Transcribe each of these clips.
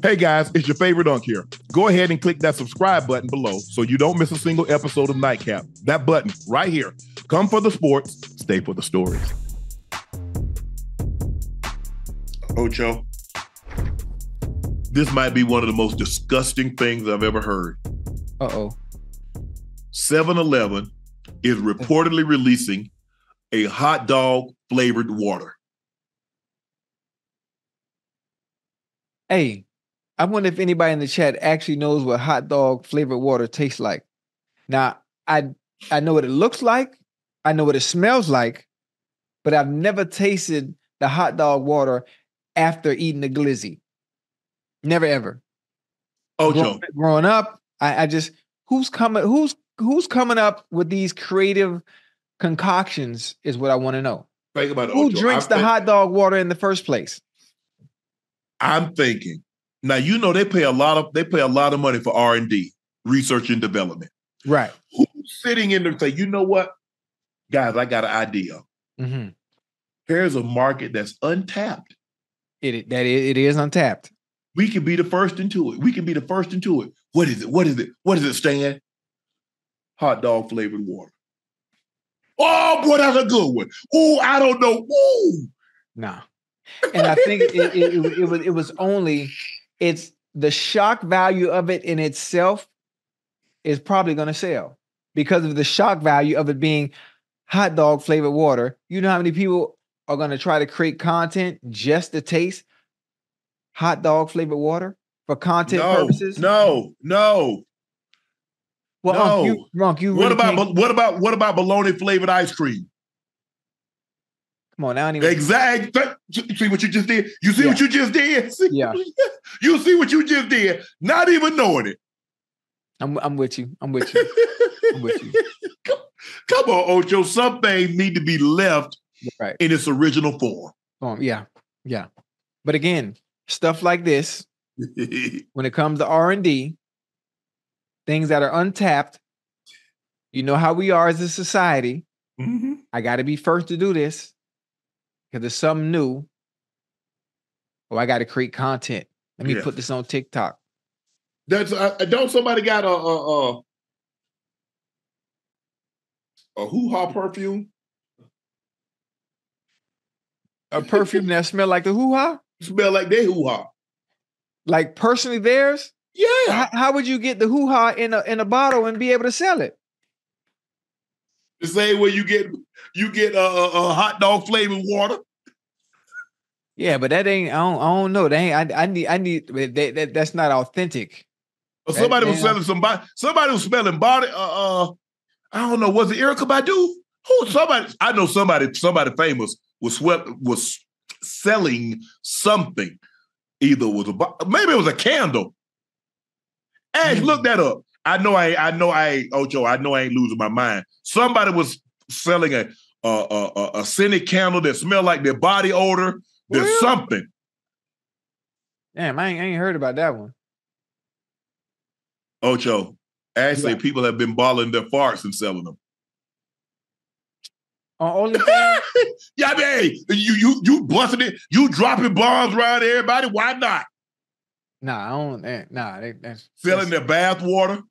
Hey guys, it's your favorite Unc here. Go ahead and click that subscribe button below so you don't miss a single episode of Nightcap. That button right here. Come for the sports, stay for the stories. Ocho, this might be one of the most disgusting things I've ever heard. Uh oh. 7 Eleven is reportedly releasing a hot dog flavored water. Hey, I wonder if anybody in the chat actually knows what hot dog flavored water tastes like. Now, I I know what it looks like, I know what it smells like, but I've never tasted the hot dog water after eating the glizzy. Never ever. Ocho, Growing, growing up, I, I just who's coming who's who's coming up with these creative concoctions is what I want to know. think about it. Who Ocho. drinks I'm the think- hot dog water in the first place? I'm thinking now. You know they pay a lot of they pay a lot of money for R and D, research and development. Right. Who's sitting in there and say, you know what, guys, I got an idea. Mm-hmm. Here's a market that's untapped. It that it, it is untapped. We can be the first into it. We can be the first into it. What is it? What is it? What is it, Stan? Hot dog flavored water. Oh boy, that's a good one. Oh, I don't know. Ooh. Nah. And I think it, it, it, it was it was only it's the shock value of it in itself is probably going to sell because of the shock value of it being hot dog flavored water. You know how many people are going to try to create content just to taste hot dog flavored water for content No, purposes? no, no. well, Unc, no. you, Unc, you What about can't- what about what about bologna flavored ice cream? Come on? I don't even. Exactly. See what you just did? You see what you just did? See? Yeah. You see what you just did? Not even knowing it. I'm I'm with you. I'm with you. I'm with you. Come, come on, Ocho. Some things need to be left Right. in its original form. Um, yeah, yeah. But again, stuff like this, when it comes to R and D, things that are untapped, you know how we are as a society. Mhm. I got to be first to do this because it's something new. Or I got to create content. Let me Yeah. put this on TikTok. That's uh, don't somebody got a a a, a hoo ha perfume? A perfume that smell like the hoo ha, Smell like they hoo ha. like personally theirs. Yeah. How, how would you get the hoo ha in a in a bottle and be able to sell it? The same way you get you get a, a, a hot dog flavored water. Yeah, but that ain't. I don't. I don't know. That ain't. I, I need. I need. That, that, that's not authentic. That- somebody was damn. selling some body. Somebody was smelling body. Uh, uh, I don't know. Was it Erykah Badu? Who? Somebody. I know somebody. Somebody famous was swept was selling something. Either was a maybe it was a candle. Ash, Mm. look that up. I know. I. I know. I. ain't- Ocho. I know. I ain't losing my mind. Somebody was selling a a a, a, a scented candle that smelled like their body odor. There's Really? something. Damn, I ain't, I ain't heard about that one. Ocho. actually, Yeah. people have been balling their farts and selling them. On OnlyFans, Yeah, I mean, hey, you you you busting it, you dropping bombs around everybody. Why not nah, I don't. eh, Nah, they, that's selling that's- their bath water?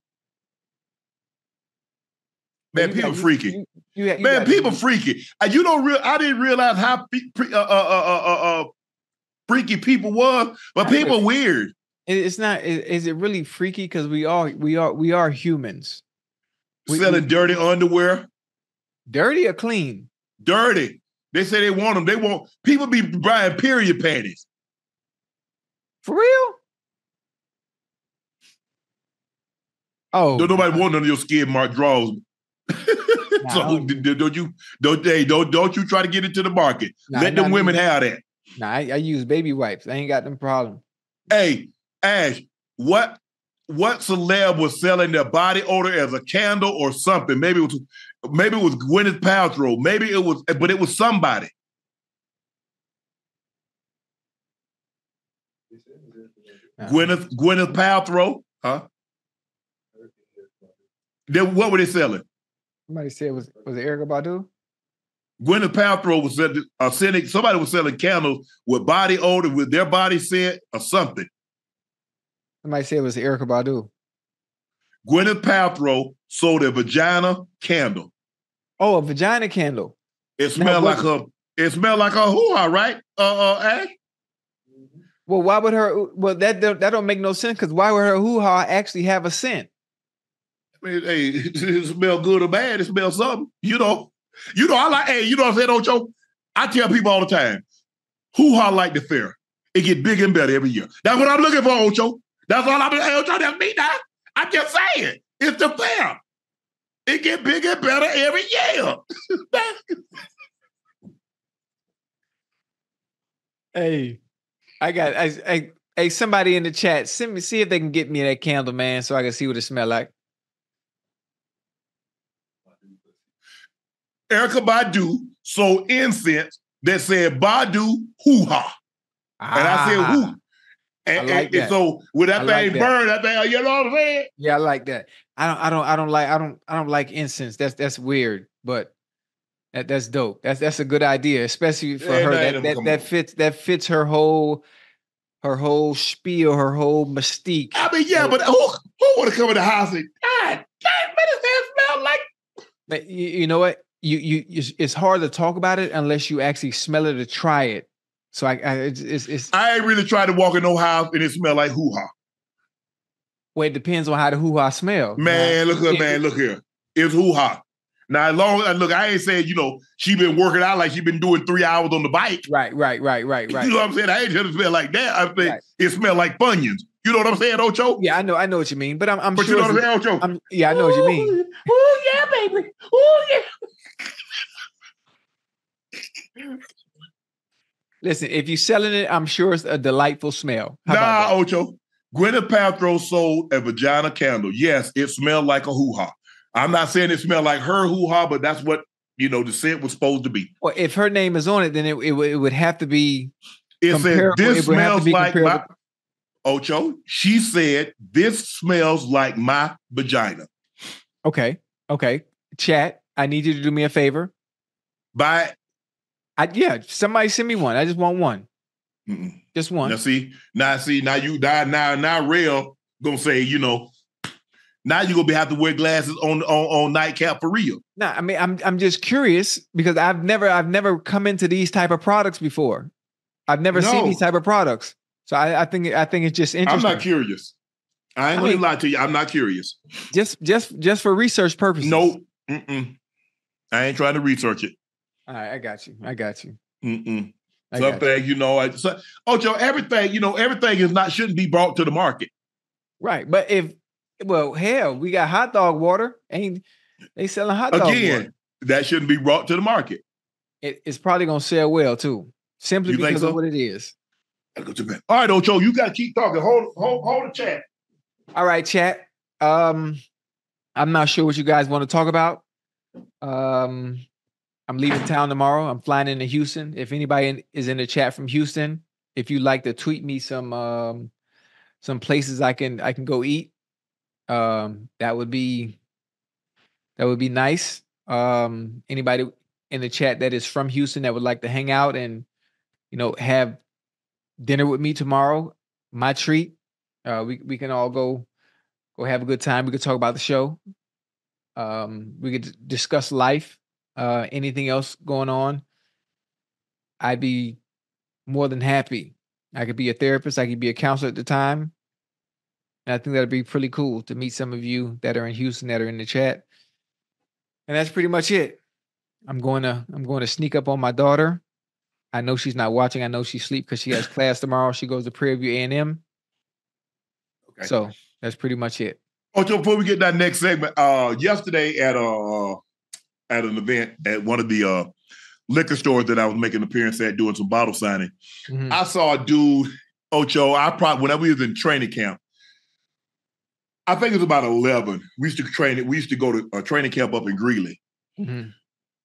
Man, you people got- freaky. You, you, you Man, got- people freaky. You don't real. I didn't realize how pre- uh, uh, uh, uh, uh, freaky people were, but people weird. It's not. Is, is it really freaky? Because we are. We are. We are humans. We- selling we- dirty underwear, Dirty or clean? dirty. They say they want them. They want people be buying period panties. For real? Oh, Don't nobody want none of your skid mark draws. Nah, so don't- don't you don't they don't don't you try to get into the market. Nah, Let them women me. have that. Nah, I, I use baby wipes. I ain't got them problem. Hey, Ash, what what celeb was selling their body odor as a candle or something? Maybe it was maybe it was Gwyneth Paltrow. Maybe it was, but it was somebody. Nah. Gwyneth Gwyneth Paltrow, huh? Then what were they selling? Somebody said was was it Erykah Badu? Gwyneth Paltrow was uh, sending somebody was selling candles with body odor with their body scent or something. Somebody said it was Erykah Badu. Gwyneth Paltrow sold a vagina candle. Oh, a vagina candle. It smelled what- like her. It smelled like a hoo-ha, right? Uh, uh, Ash? Well, why would her? Well, that that, that don't make no sense because why would her hoo ha actually have a scent? I mean, hey, it smell good or bad. It smells something. You know. You know, I like, hey, you know what I'm saying, Ocho? I tell people all the time, who I like the fair. It get bigger and better every year. That's what I'm looking for, Ocho. That's all I'm hey, Ocho, that's me now. I'm just saying. It's the fair. It get bigger and better every year. Hey, I got I, I hey somebody in the chat send me see if they can get me that candle, man, so I can see what it smell like. Erykah Badu sold incense that said Badu hoo-ha. And I said, Ah, who? And, I like and- and that. so when that I thing that. burned, that thing, you know what I'm saying? Yeah, I like that. I don't I don't I don't like I don't I don't like incense. That's that's weird, but that, that's dope. That's that's a good idea, especially for Yeah, her. That that, that fits that fits her whole her whole spiel, her whole mystique. I mean, yeah, but who who would have come in the house and God damn, does that smell like? But you, you know what? You you it's- hard to talk about it unless you actually smell it or try it. So I, I it's, it's it's I ain't really tried to walk in no house and it smell like hoo-ha. well, it depends on how the hoo ha smell. Man, Now, look here, man, look here. It's hoo-ha. Now, as long as look, I ain't saying, you know, she been working out like she been doing three hours on the bike. Right, right, right, right, right. You know what I'm saying? I ain't just smell like that. I think Right. it smell like Funyuns. You know what I'm saying, Ocho? Yeah, I know, I know what you mean, but I'm I'm But sure. you know what I'm saying, Ocho? I'm, yeah, I know what you mean. Oh yeah, baby. Oh yeah. Listen, if you're selling it, I'm sure it's a delightful smell. How nah. Ocho. Gwyneth Paltrow sold a vagina candle. Yes, it smelled like a hoo-ha. I'm not saying it smelled like her hoo-ha, but that's what you know the scent was supposed to be. Well, if her name is on it, then it, it, would- it would have to be It said this it would have to smells like my. Ocho. She said this smells like my vagina. Okay, okay. Chat, I need you to do me a favor. By I yeah, somebody send me one. I just want one, Mm-mm. just one. now see now see now you now now now real gonna say you know now you gonna be have to wear glasses on on on nightcap for real. No, I mean I'm I'm just curious because I've never I've never come into these type of products before. I've never seen these type of products. So I, I think I think it's just interesting. I'm not curious. I ain't I gonna mean- lie to you. I'm not curious. just just just for research purposes. Nope. Mm-mm. I ain't trying to research it. All right, I got you. I got you. Mm-mm. I got you. Something you know. I, so, Ocho, everything you know, everything is not shouldn't be brought to the market. Right, but if well, hell, we got hot dog water. Ain't they selling hot dog water? Again, that shouldn't be brought to the market. It, it's probably gonna sell well too, simply You because so? of what it is. Gotta go to bed. All right, Ocho, you gotta keep talking. Hold, hold, hold the chat. All right, chat. Um, I'm not sure what you guys want to talk about. Um, I'm leaving town tomorrow. I'm flying into Houston. If anybody in, is in the chat from Houston, if you'd like to tweet me some um some places I can I can go eat, um, that would be that would be nice. Um, anybody in the chat that is from Houston that would like to hang out and you know have dinner with me tomorrow, my treat. Uh, we we can all go go have a good time. We could talk about the show. Um, we could discuss life. Uh, anything else going on? I'd be more than happy. I could be a therapist. I could be a counselor at the time. And I think that'd be pretty cool to meet some of you that are in Houston that are in the chat. And that's pretty much it. I'm going to I'm going to sneak up on my daughter. I know she's not watching. I know she's asleep because she has class tomorrow. She goes to Prairie View A&M. Okay. So that's pretty much it. Ocho, before we get that next segment, uh, yesterday at a uh, at an event at one of the uh liquor stores that I was making an appearance at doing some bottle signing, Mhm. I saw a dude, Ocho. I probably whenever we was in training camp, I think it was about eleven. We used to train it. We used to go to a training camp up in Greeley. Mhm.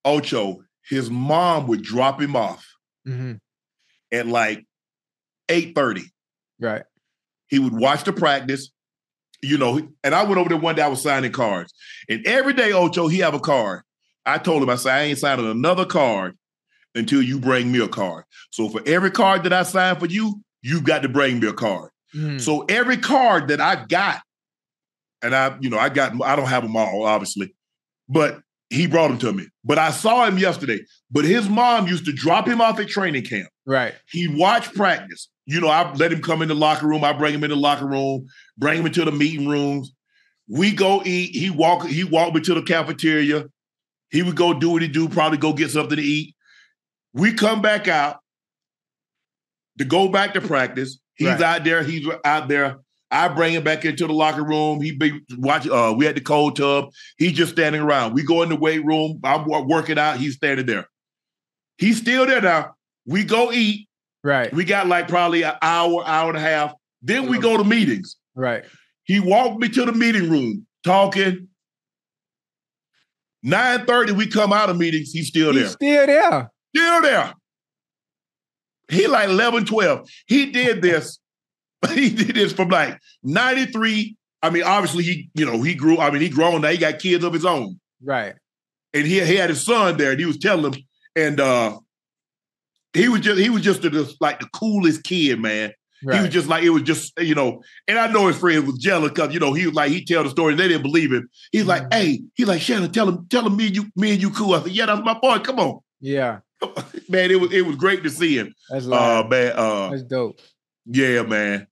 Ocho, his mom would drop him off Mhm. at like eight thirty. Right. He would watch the practice, you know. And I went over there one day. I was signing cards, and every day, Ocho, he have a card. I told him, I said, I ain't signing another card until you bring me a card. So for every card that I sign for you, you've got to bring me a card. Mm. So every card that I got, and I, you know, I got, I don't have them all, obviously, but he brought them to me. But I saw him yesterday. But his mom used to drop him off at training camp. right. He'd watch practice. You know, I let him come in the locker room. I bring him in the locker room, bring him into the meeting rooms. We go eat. He walk. He walk me to the cafeteria. He would go do what he do. Probably go get something to eat. We come back out to go back to practice. He's Right. out there. He's out there. I bring him back into the locker room. He be watch. Uh, we had the cold tub. He's just standing around. We go in the weight room. I'm working out. He's standing there. He's still there now. We go eat. Right. We got like probably an hour, hour and a half. Then we go to meetings. Right. He walked me to the meeting room talking. 9:30, we come out of meetings. He's still there. He's still there. Still there. He like 11, 12. He did this. he did this from like 93. I mean, obviously, he, you know, he grew, I mean, he grown now. He got kids of his own. Right. And he, he had his son there, and he was telling him, and uh he was just he was just the, like the coolest kid, man. Right. He was just like it was just you know, and I know his friend was jealous because you know he was like he tell the story and they didn't believe him. He's like, Mhm. hey, he's like Shannon, tell him, tell him me and you, me and you cool. I said, yeah, that's my boy. Come on, yeah. man. It was it was great to see him. That's Uh, man. Uh, That's dope. yeah, man.